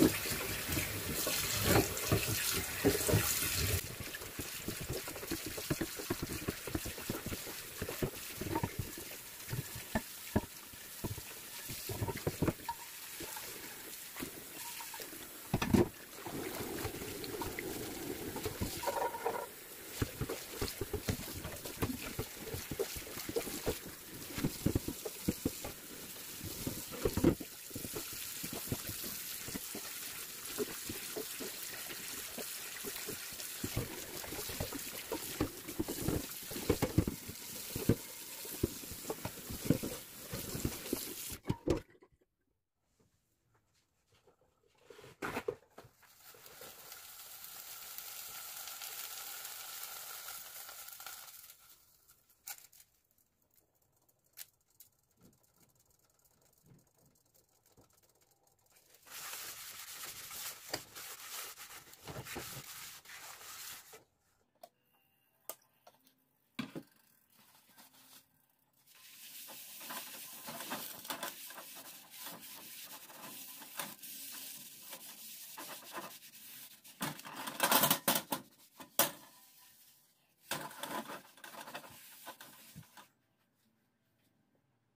you